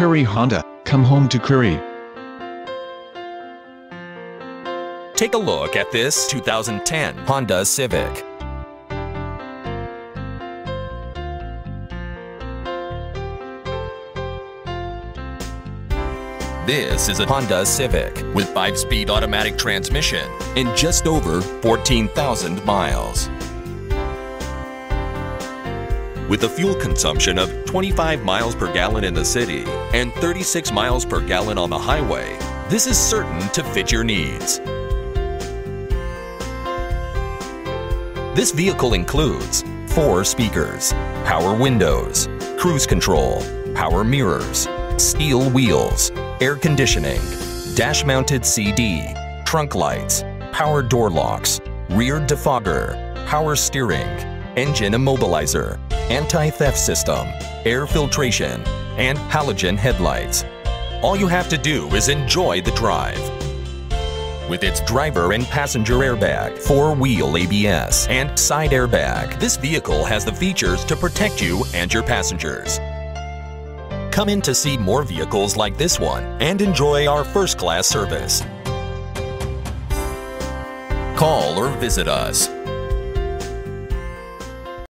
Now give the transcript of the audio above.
Curry Honda, come home to Curry. Take a look at this 2010 Honda Civic. This is a Honda Civic with 5-speed automatic transmission and just over 14,000 miles. With a fuel consumption of 25 miles per gallon in the city and 36 miles per gallon on the highway, this is certain to fit your needs. This vehicle includes four speakers, power windows, cruise control, power mirrors, steel wheels, air conditioning, dash-mounted CD, trunk lights, power door locks, rear defogger, power steering, engine immobilizer, anti-theft system, air filtration, and halogen headlights. All you have to do is enjoy the drive. With its driver and passenger airbag, four-wheel ABS, and side airbag, this vehicle has the features to protect you and your passengers. Come in to see more vehicles like this one and enjoy our first-class service. Call or visit us